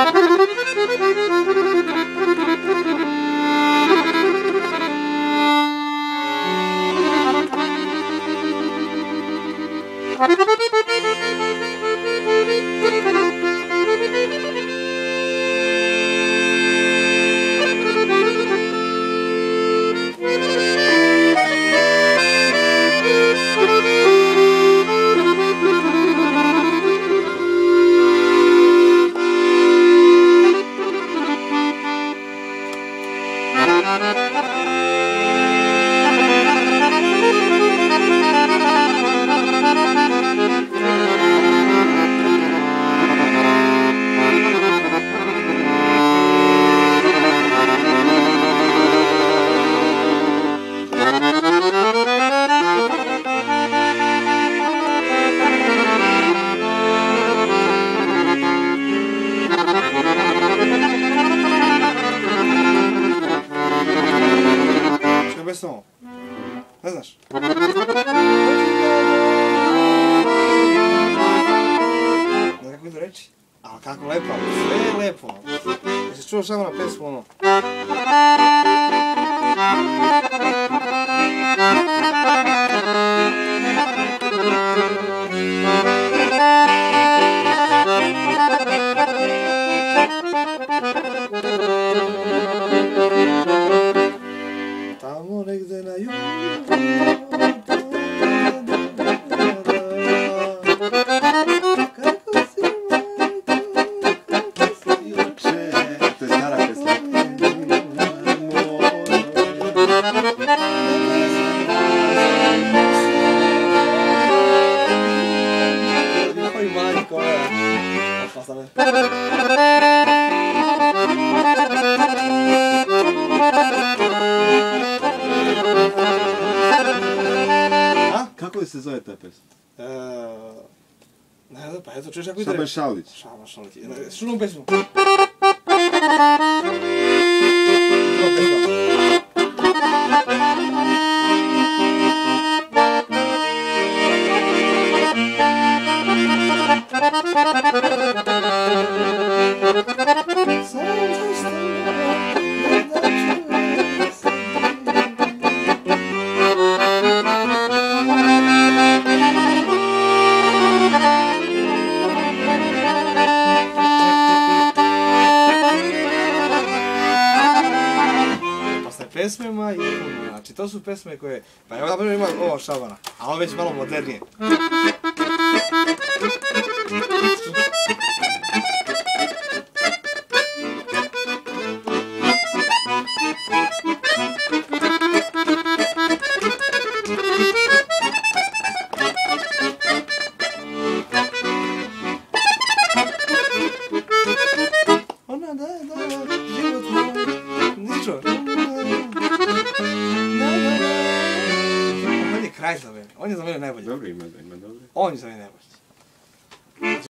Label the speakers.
Speaker 1: Što je bez Ne znaš? Ne znam kako idu reći. A kako lepo, sve lepo. Jesi čuo samo na pesmu ono? Tamo jugu. Kako
Speaker 2: se zove ta pesma?
Speaker 1: E, ne znam, pa eto, čuješ kako ide
Speaker 2: Šaban? Šaulić.
Speaker 1: Šaban Šaulić. Šunu pesmu. Posle pesmema i znači to su pesme koje, pa evo da ima ovo Šabana, a ovo već malo modernije. Oni za mene najbolji.
Speaker 2: Dobro, ima, ima dobro.
Speaker 1: On je za mene najbolji.